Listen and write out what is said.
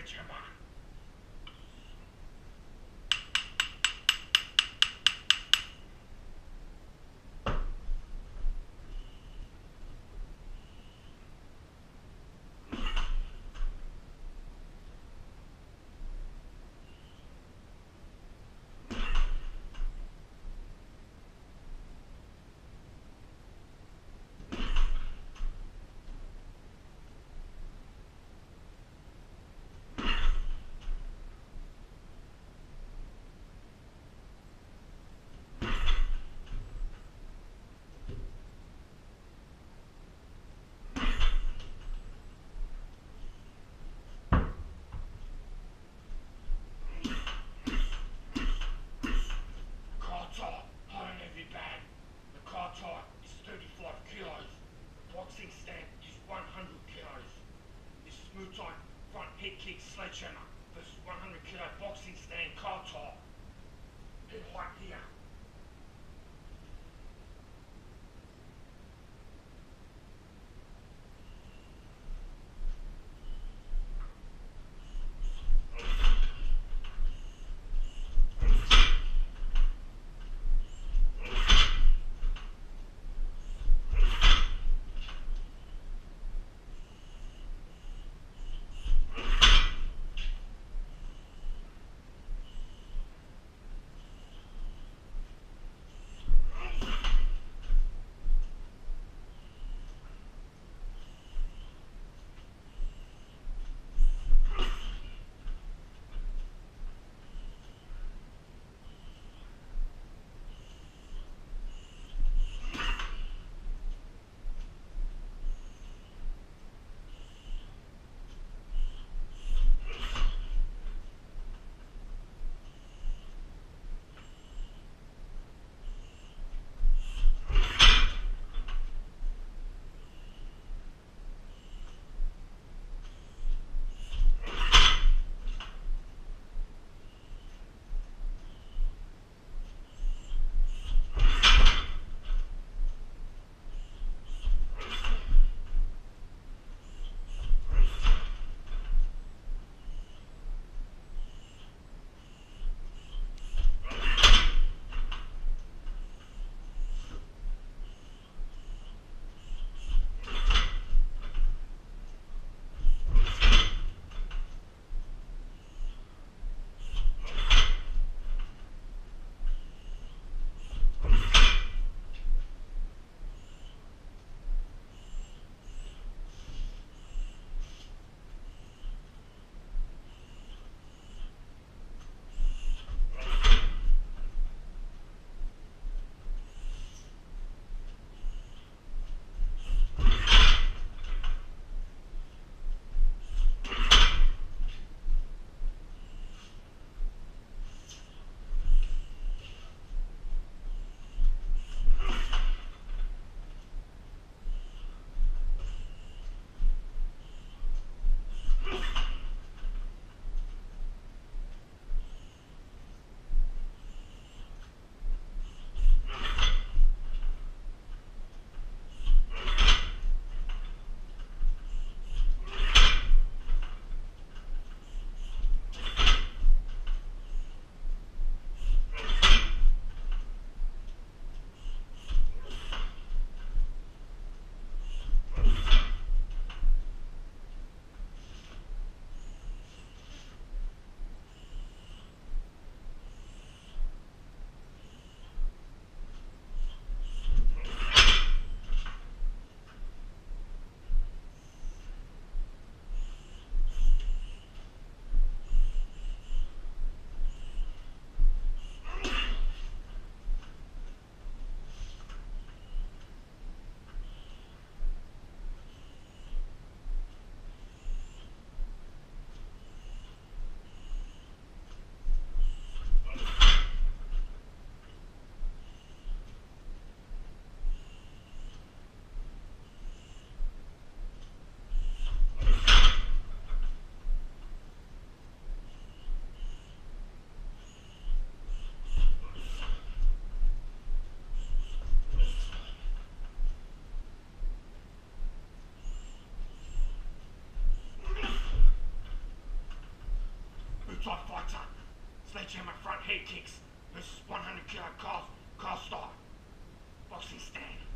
my sledgehammer. Thai fighter. Sledgehammer front head kicks versus 100 kilo Carl, Carl Star. Boxing stand.